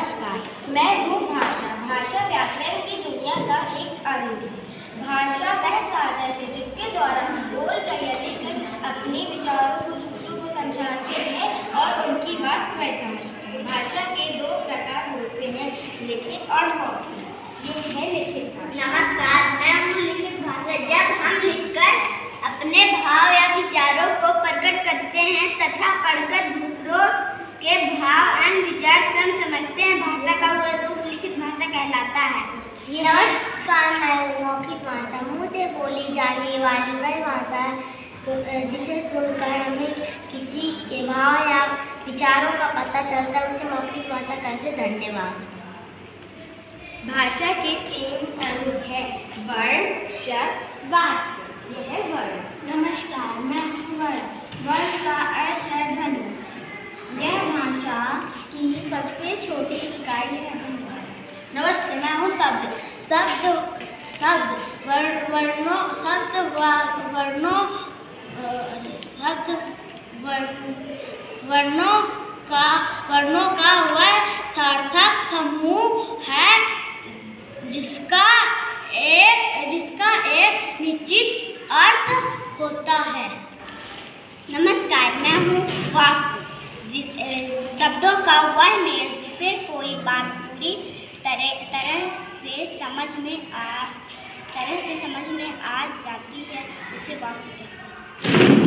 नमस्कार, मैं हूँ भाषा। भाषा व्याकरण की दुनिया का एक अंग भाषा वह साधन है जिसके द्वारा हम बोल कर या लिखकर अपने विचारों को, दूसरों को समझाते हैं और उनकी बात स्वयं समझते हैं। भाषा के दो प्रकार होते हैं, लिखित और मौखिक। ये है लिखित नमस्कार, मैं हूँ लिखित भाषा। जब हम लिखकर अपने भाव या विचारों को प्रकट करते हैं तथा पढ़कर दूसरों विचार स्वयं समझते हैं भाषा का वह रूप लिखित भाषा कहलाता है। नमस्कार मैं मौखिक भाषा मुँह से बोली जाने वाली वह भाषा जिसे सुनकर हमें किसी के भाव या विचारों का पता चलता है उसे मौखिक भाषा कहते धन्यवाद। भाषा के तीन अंग है वर्ण शब्द वाक्य। यह है वर्ण। नमस्कार मैं हूँ वर्ण वर्ण का अर्थ है ध्वनि यह भाषा की सबसे छोटी इकाई है। नमस्ते मैं हूँ शब्द। शब्द शब्द वर्णों शब्द वर्णों शब्द वर्णों का वर्णों का वह सार्थक समूह है जिसका एक जिसका एक निश्चित अर्थ होता है। नमस्कार मैं हूँ अ, शब्दों का वह मेल जिसे कोई बात पूरी तरह तरह से समझ में आ, तरह से समझ में आ जाती है, उसे वाक्य कहते हैं।